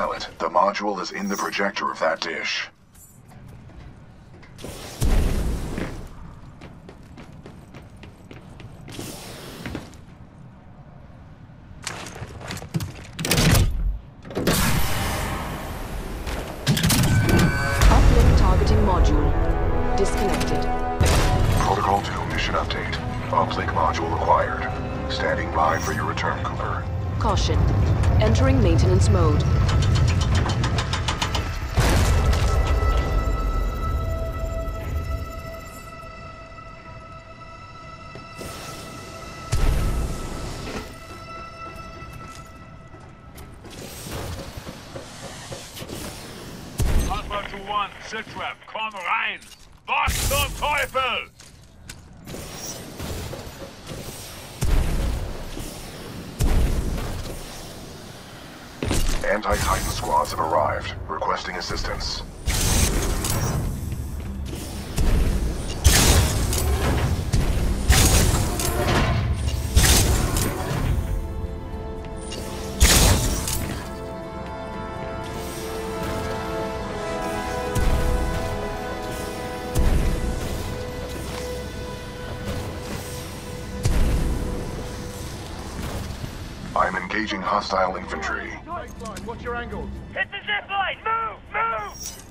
pilot, the module is in the projector of that dish. Uplink targeting module. Disconnected. Protocol 2 mission update. Uplink module acquired. Standing by for your return, Cooper. Caution. Entering maintenance mode. 1, Sitrep, komm rein! Was zum Teufel? Anti-Titan squads have arrived, requesting assistance. I'm engaging hostile infantry. What's your angles? Hit the zip line! Move! Move!